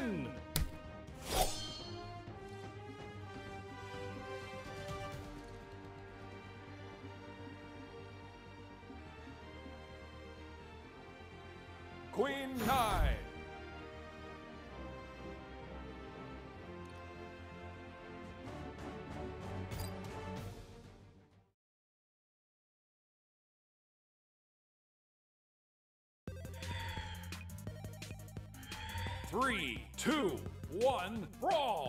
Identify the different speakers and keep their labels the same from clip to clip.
Speaker 1: win! Queen Nai. Three, one, brawl!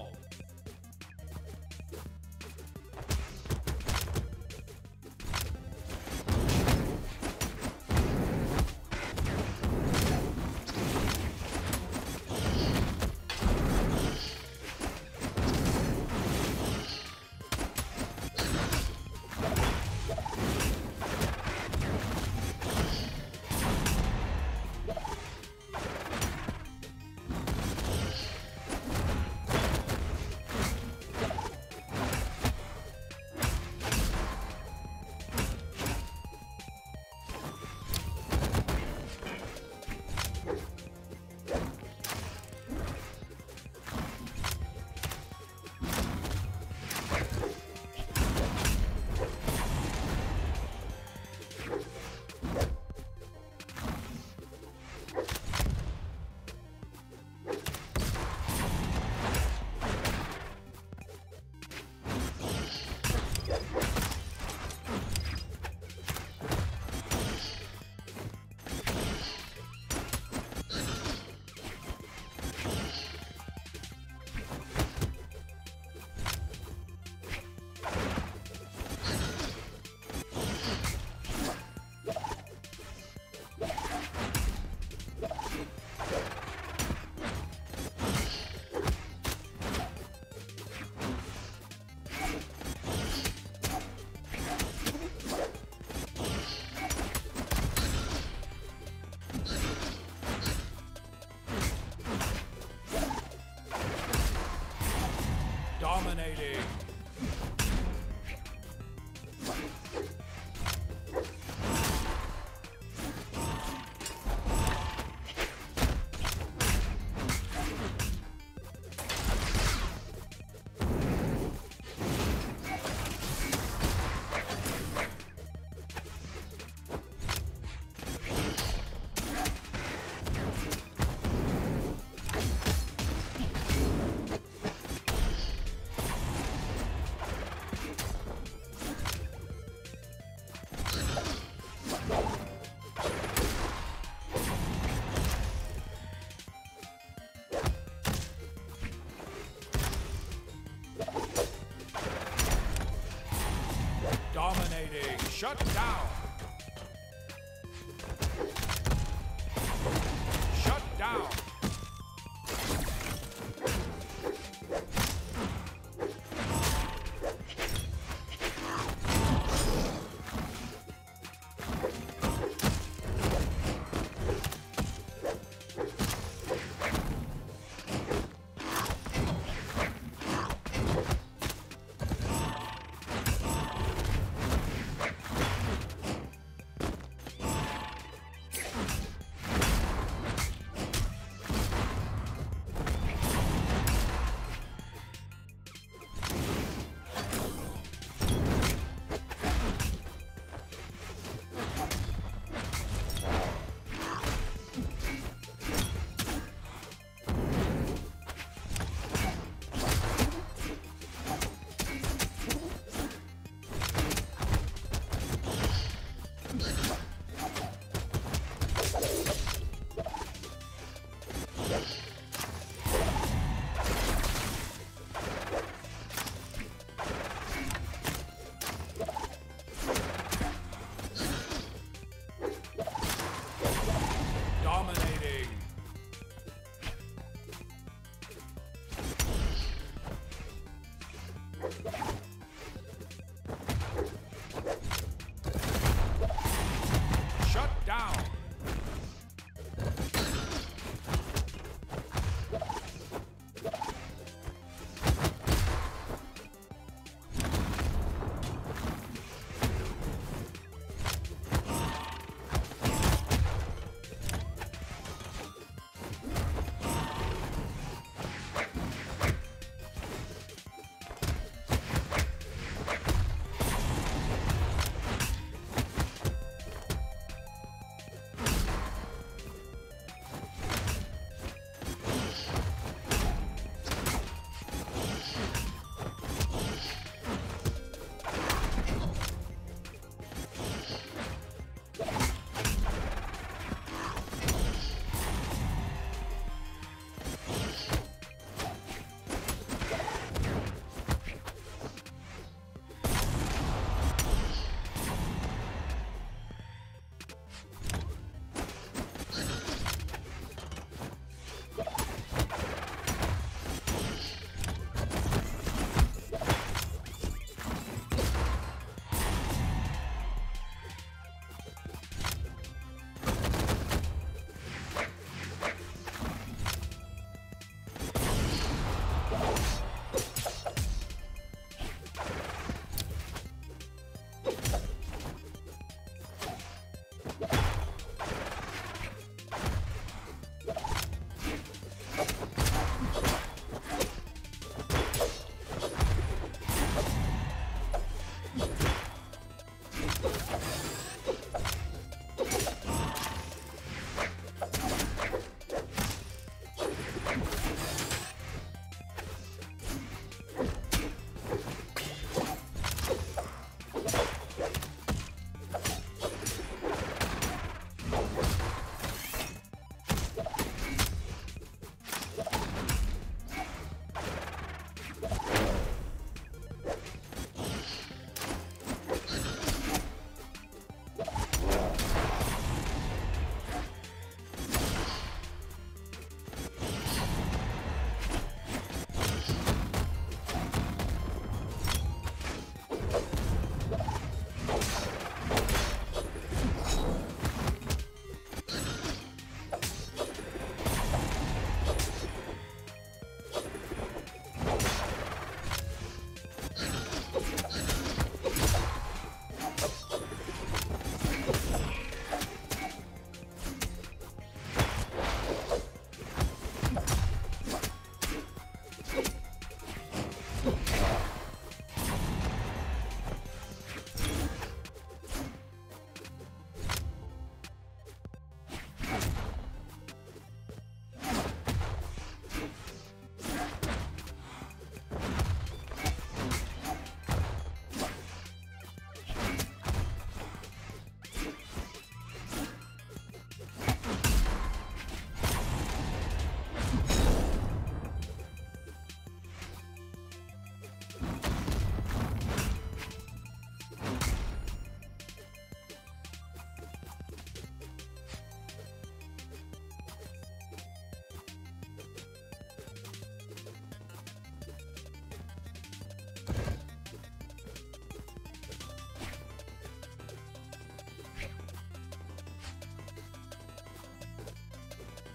Speaker 1: Shut down.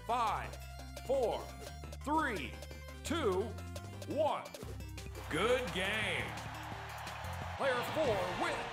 Speaker 1: Five, four, three, two, one. Good game. Player four wins.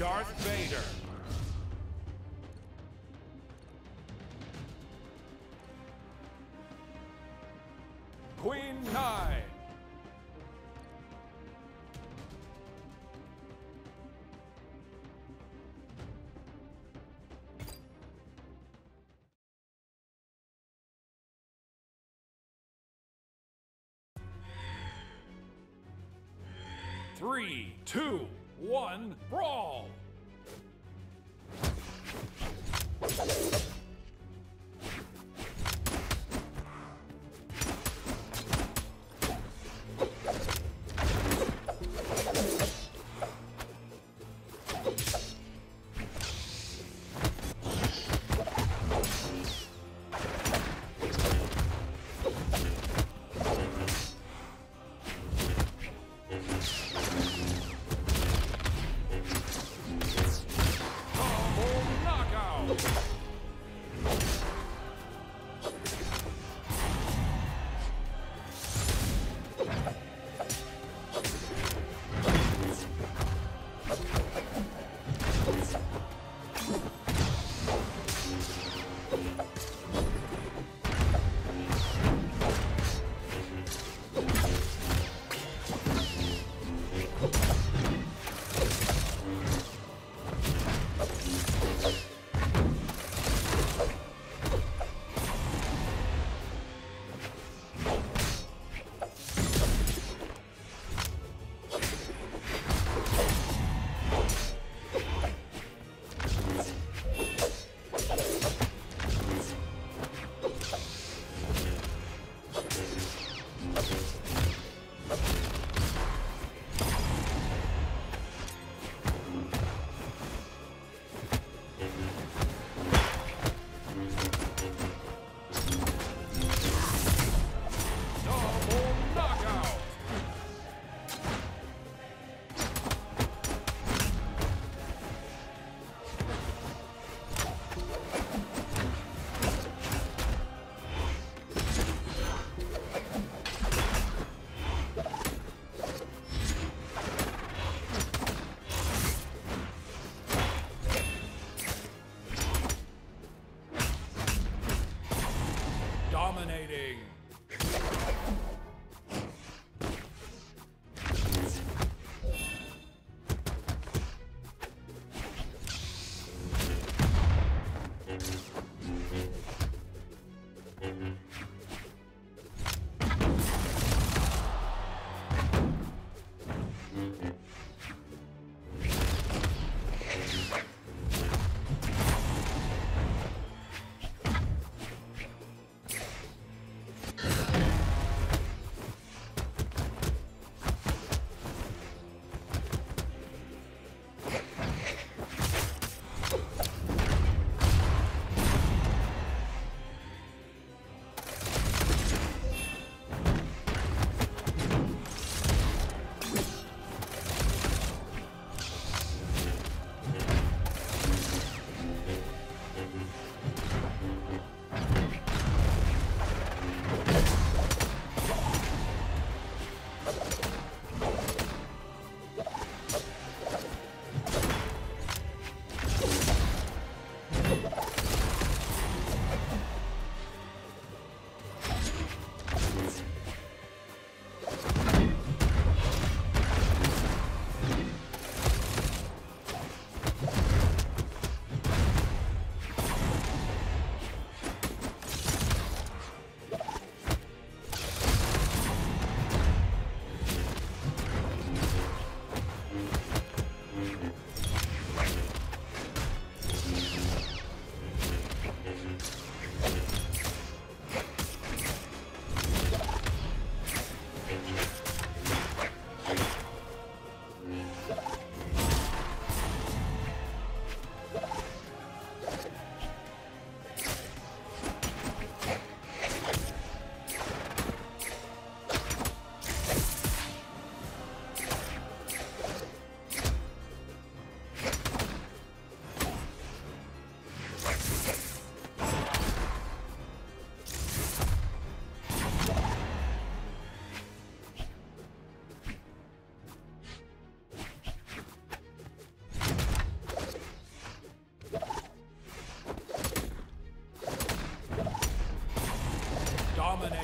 Speaker 1: Darth Vader.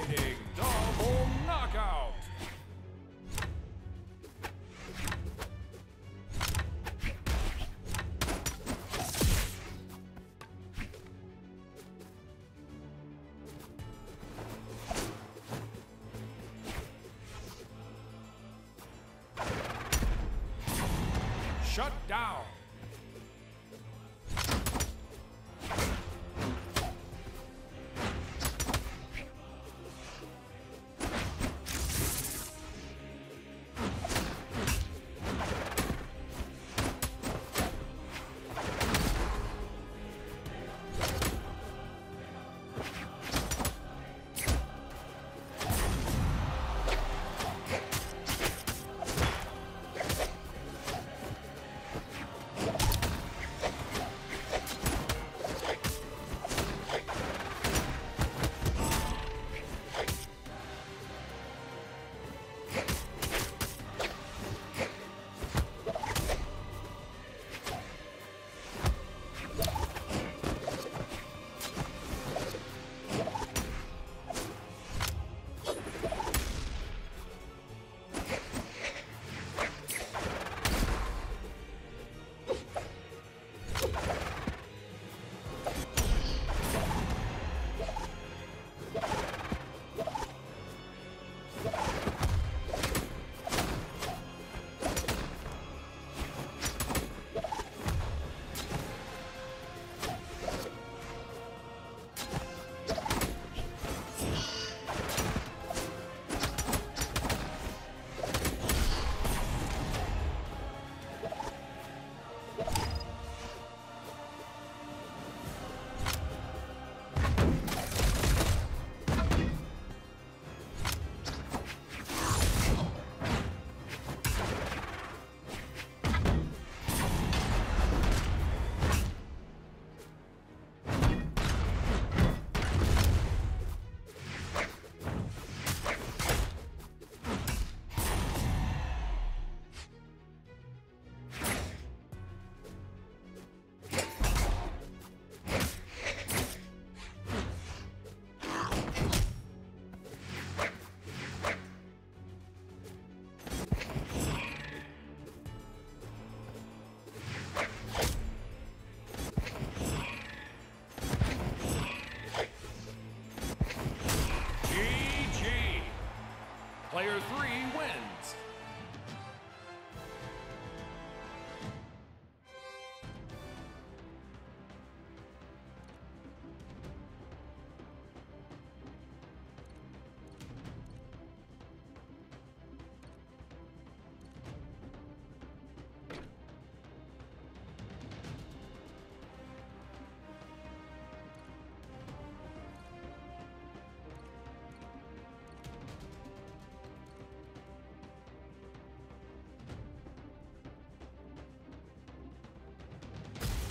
Speaker 1: Fighting double knockout. Shut down.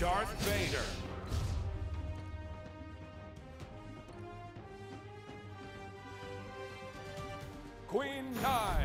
Speaker 1: Darth Vader. Queen Nai.